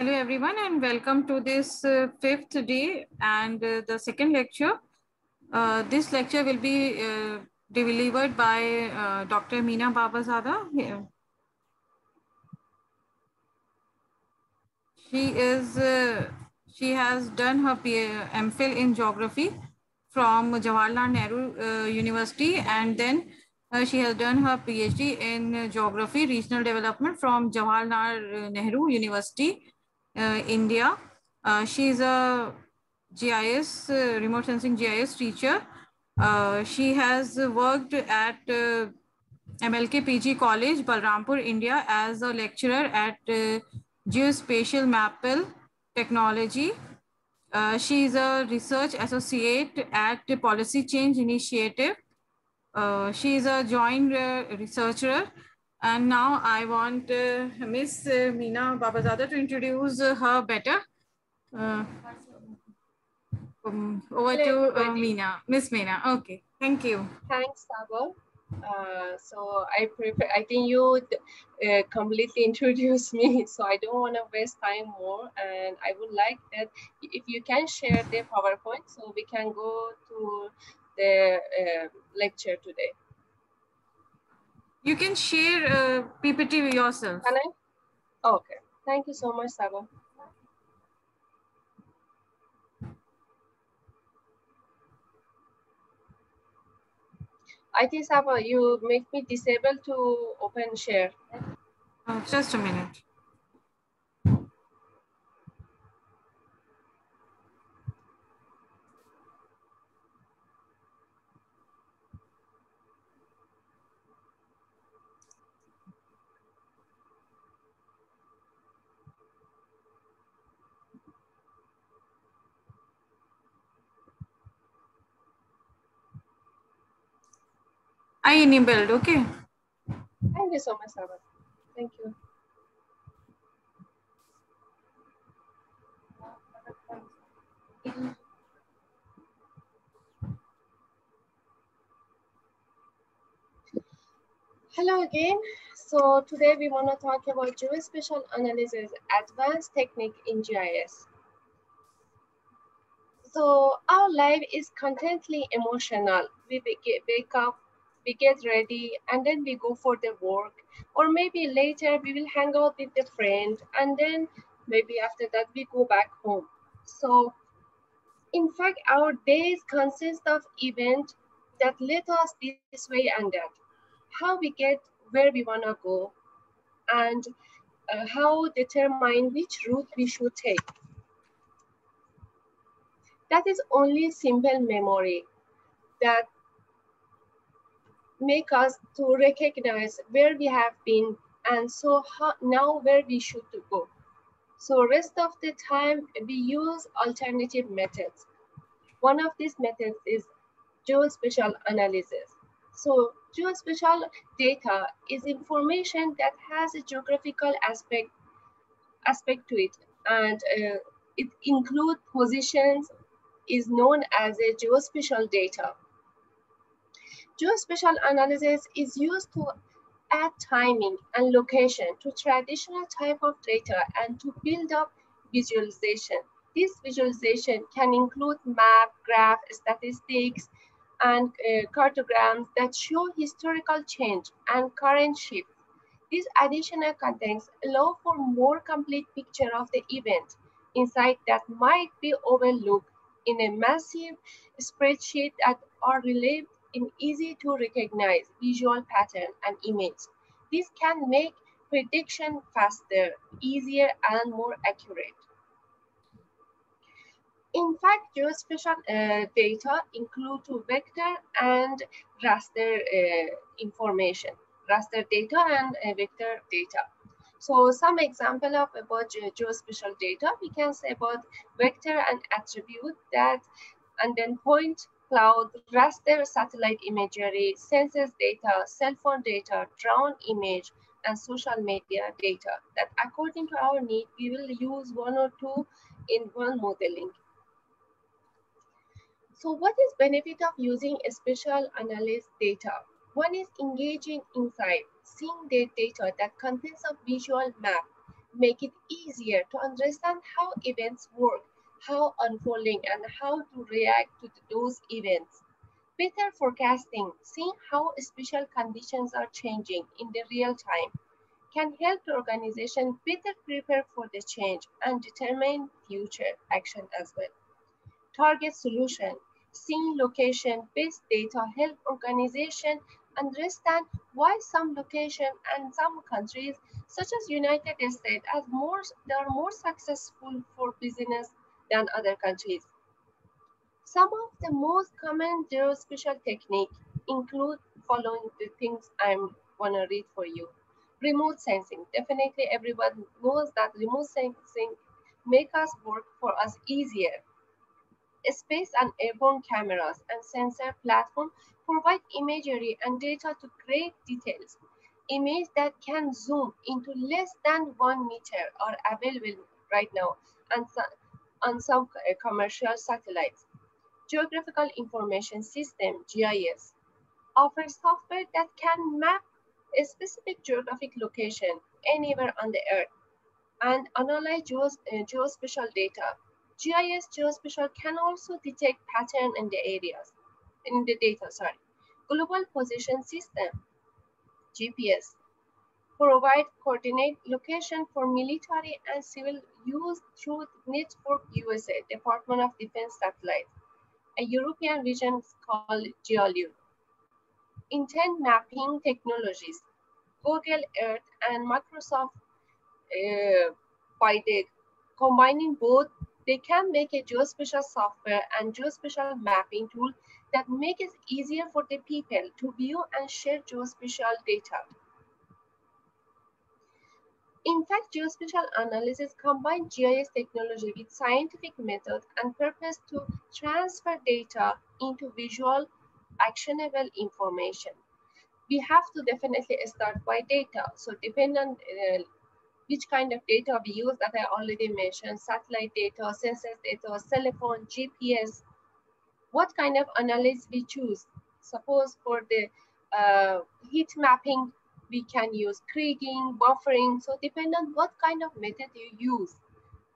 Hello everyone and welcome to this uh, fifth day and uh, the second lecture. Uh, this lecture will be uh, delivered by uh, Dr. Mina Babazadeh. She is, uh, she has done her MPhil in geography from Jawaharlal Nehru University and then she has done her PhD in geography, regional development from Jawaharlal Nehru University India. Uh, she is a GIS, uh, remote sensing GIS teacher. she has worked at MLK PG College, Balrampur, India as a lecturer at Geospatial Mapping Technology. Uh, she is a research associate at the Policy Change Initiative. Uh, she is a joint uh, researcher and now I want uh, Miss uh, Mina Babazadeh to introduce uh, her better. Uh, um, over Hello, to uh, Mina. Miss Mina. Okay. Thank you. Thanks, Saba. Uh, so I prefer, I think you uh, completely introduced me, so I don't want to waste time more. And I would like that if you can share the PowerPoint so we can go to the uh, lecture today. You can share uh, PPT yourself. Can I? Okay. Thank you so much, Saba. I think, Saba, you make me disable to open share. Oh, just a minute. I enabled, okay. Thank you so much, Sarah. Thank you. Hello again. So today we want to talk about geospatial analysis advanced technique in GIS. So our life is constantly emotional. We wake up we get ready and then we go for the work. Or maybe later we will hang out with the friend and then maybe after that we go back home. So in fact our days consist of events that let us this way and that. How we get where we want to go and uh, how determine which route we should take. That is only simple memory that make us to recognize where we have been and so how, now where we should go. So rest of the time we use alternative methods. One of these methods is geospatial analysis. So geospatial data is information that has a geographical aspect aspect to it and uh, it includes positions is known as a geospatial data. Geospatial analysis is used to add timing and location to traditional type of data and to build up visualization. This visualization can include map, graph, statistics, and uh, cartograms that show historical change and current shifts. These additional contents allow for more complete picture of the event inside that might be overlooked in a massive spreadsheet that are in easy to recognize visual pattern and image. This can make prediction faster, easier, and more accurate. In fact, geospatial uh, data include vector and raster uh, information, raster data and uh, vector data. So some example of about geospatial data, we can say about vector and attribute that, and then point, cloud, raster satellite imagery, census data, cell phone data, drone image, and social media data that according to our need, we will use one or two in one modeling. So what is benefit of using spatial analysis data? One is engaging insight, seeing the data that contains a visual map, make it easier to understand how events work, how unfolding, and how to react to those events. Better forecasting, seeing how special conditions are changing in the real time, can help the organization better prepare for the change and determine future action as well. Target solution, seeing location-based data help organization understand why some location and some countries, such as United States, as more they are more successful for business than other countries. Some of the most common geospatial technique include following the things I'm wanna read for you. Remote sensing. Definitely everyone knows that remote sensing make us work for us easier. Space and airborne cameras and sensor platform provide imagery and data to great details. Images that can zoom into less than one meter are available right now and on some uh, commercial satellites. Geographical Information System, GIS, offers software that can map a specific geographic location anywhere on the earth and analyze geos uh, geospatial data. GIS geospatial can also detect pattern in the areas, in the data, sorry. Global Position System, GPS, provide coordinate location for military and civil use through Network USA, Department of Defense satellite, a European region called Galileo. Intent mapping technologies, Google Earth and Microsoft uh, by the combining both, they can make a geospatial software and geospatial mapping tool that make it easier for the people to view and share geospatial data. In fact, geospatial analysis combines GIS technology with scientific method and purpose to transfer data into visual, actionable information. We have to definitely start by data. So depending on uh, which kind of data we use that I already mentioned, satellite data, census data, cell phone, GPS, what kind of analysis we choose. Suppose for the uh, heat mapping, we can use kriging, buffering. So depend on what kind of method you use.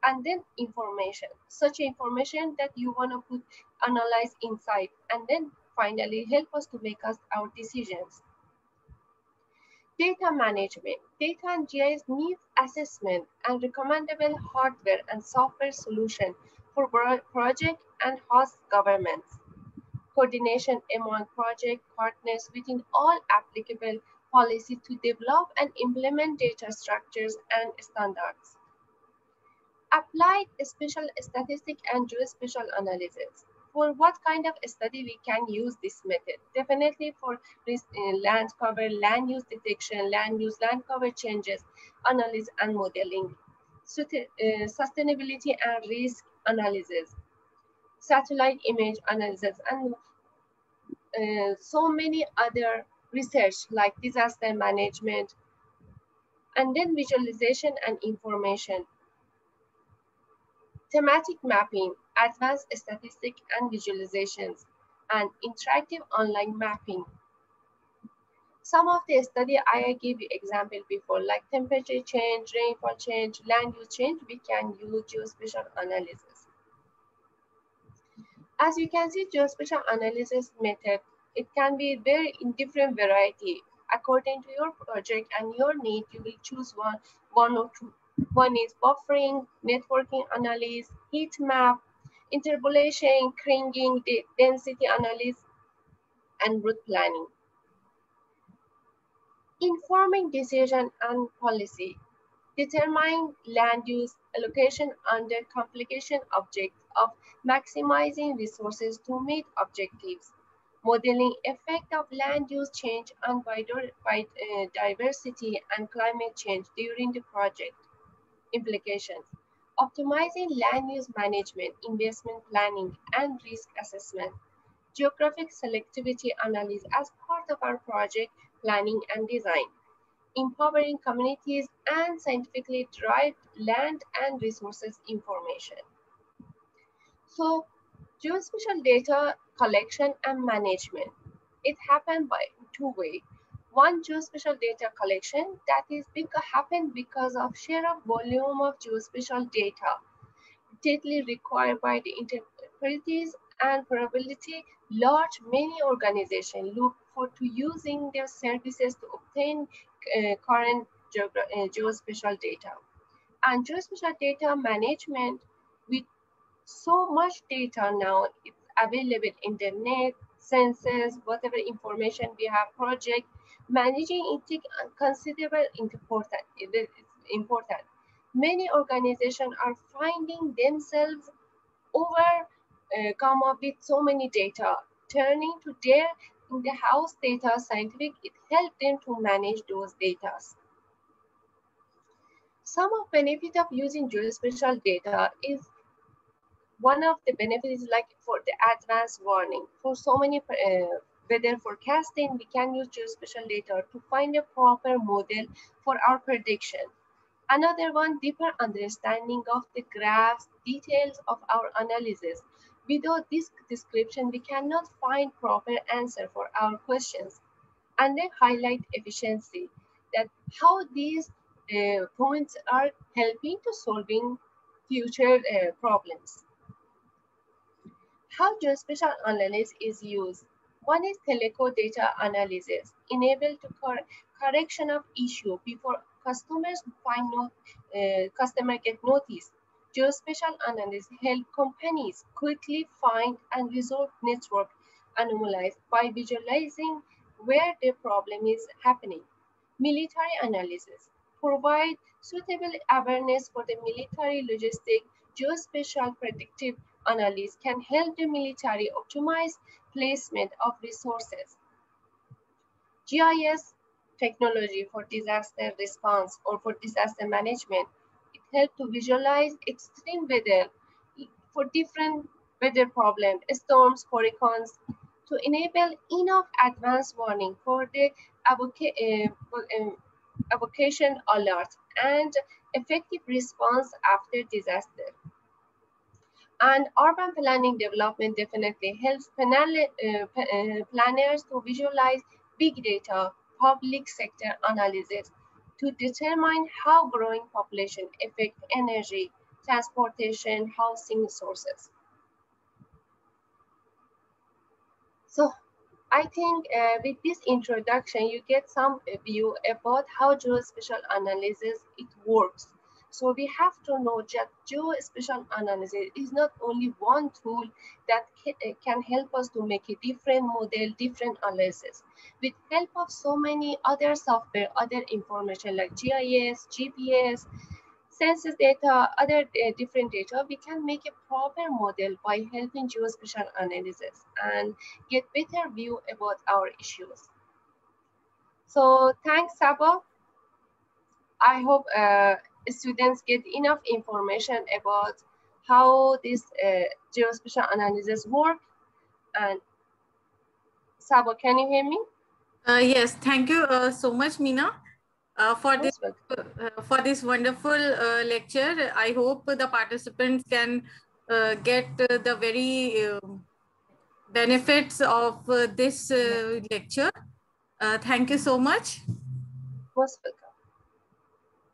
And then information, such information that you want to put, analyze inside. And then finally help us to make us our decisions. Data management. Data and GIS needs assessment and recommendable hardware and software solution for project and host governments. Coordination among project partners within all applicable policy to develop and implement data structures and standards. Applied spatial statistic and geospatial analysis. For what kind of study we can use this method? Definitely for uh, land cover, land use detection, land use, land cover changes, analysis and modeling, uh, sustainability and risk analysis, satellite image analysis, and uh, so many other research like disaster management, and then visualization and information. Thematic mapping, advanced statistic and visualizations, and interactive online mapping. Some of the study I gave you example before, like temperature change, rainfall change, land use change, we can use geospatial analysis. As you can see, geospatial analysis method it can be very in different variety. According to your project and your need, you will choose one, one or two. One is buffering, networking analysis, heat map, interpolation, kriging, density analysis, and route planning. Informing decision and policy. Determine land use allocation under complication object of maximizing resources to meet objectives modeling effect of land use change on biodiversity uh, and climate change during the project. Implications. Optimizing land use management, investment planning, and risk assessment. Geographic selectivity analysis as part of our project planning and design. Empowering communities and scientifically derived land and resources information. So geospatial data collection and management. It happened by two ways. one geospatial data collection that is because, happened because of sheer of volume of geospatial data greatly required by the interpreters and probability large many organizations look for to using their services to obtain uh, current uh, geospatial data and geospatial data management with so much data now it's available in the net census whatever information we have project managing it is considerable important important. Many organizations are finding themselves over uh, come up with so many data turning to their in the house data scientific it helped them to manage those data. Some of benefit of using geospatial data is one of the benefits is like for the advanced warning. For so many uh, weather forecasting, we can use geospatial data to find a proper model for our prediction. Another one, deeper understanding of the graphs, details of our analysis. Without this description, we cannot find proper answer for our questions. And then highlight efficiency, that how these uh, points are helping to solving future uh, problems. How geospatial analysis is used? One is teleco data analysis, enable to cor correction of issue before customers find no, uh, customer get notice. Geospatial analysis help companies quickly find and resolve network anomalies by visualizing where the problem is happening. Military analysis provide suitable awareness for the military logistic geospatial predictive analysis can help the military optimize placement of resources. GIS technology for disaster response or for disaster management, it helps to visualize extreme weather for different weather problems, storms, hurricanes, to enable enough advance warning for the uh, evacuation alert and effective response after disaster. And urban planning development definitely helps uh, uh, planners to visualize big data, public sector analysis to determine how growing population affect energy, transportation, housing sources. So I think uh, with this introduction, you get some view about how geospatial analysis it works. So we have to know that geospatial analysis is not only one tool that uh, can help us to make a different model, different analysis. With help of so many other software, other information like GIS, GPS, census data, other uh, different data, we can make a proper model by helping geospatial analysis and get better view about our issues. So thanks, Saba. I hope uh, students get enough information about how this uh, geospatial analysis work. And Saba, can you hear me? Uh, yes, thank you uh, so much, Mina uh, for this uh, for this wonderful uh, lecture. I hope the participants can uh, get uh, the very um, benefits of uh, this lecture. thank you so much. Most welcome.